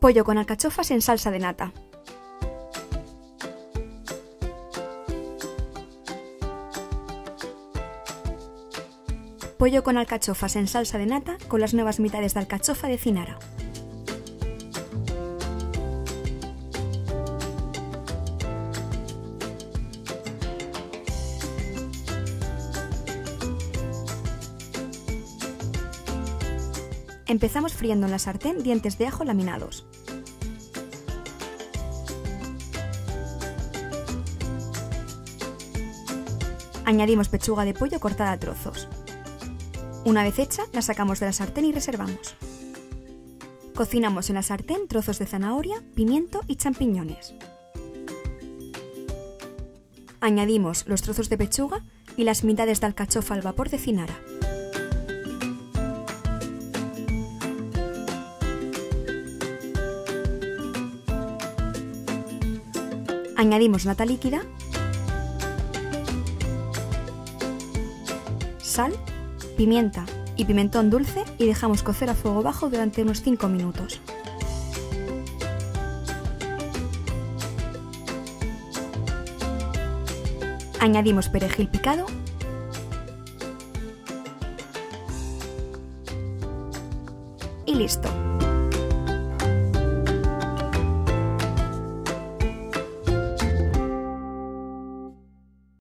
Pollo con alcachofas en salsa de nata. Pollo con alcachofas en salsa de nata con las nuevas mitades de alcachofa de Cinara. Empezamos friendo en la sartén dientes de ajo laminados. Añadimos pechuga de pollo cortada a trozos. Una vez hecha, la sacamos de la sartén y reservamos. Cocinamos en la sartén trozos de zanahoria, pimiento y champiñones. Añadimos los trozos de pechuga y las mitades de alcachofa al vapor de cinara. Añadimos nata líquida, sal, pimienta y pimentón dulce y dejamos cocer a fuego bajo durante unos 5 minutos. Añadimos perejil picado y listo.